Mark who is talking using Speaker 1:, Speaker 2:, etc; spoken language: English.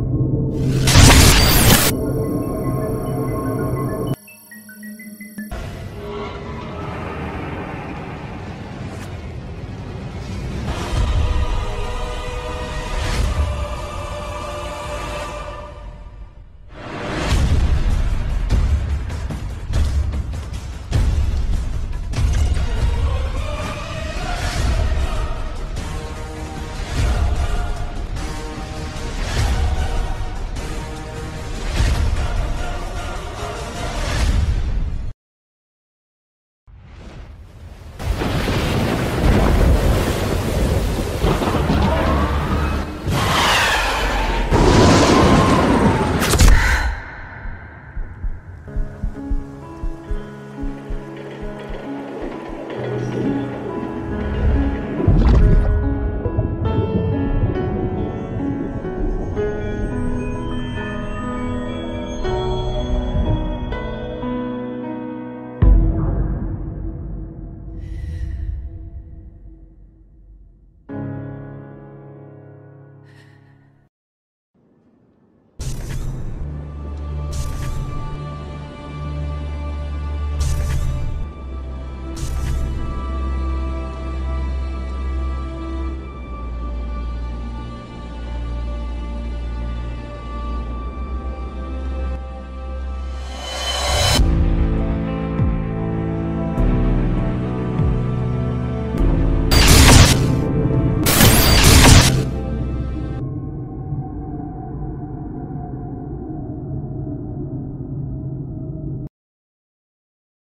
Speaker 1: you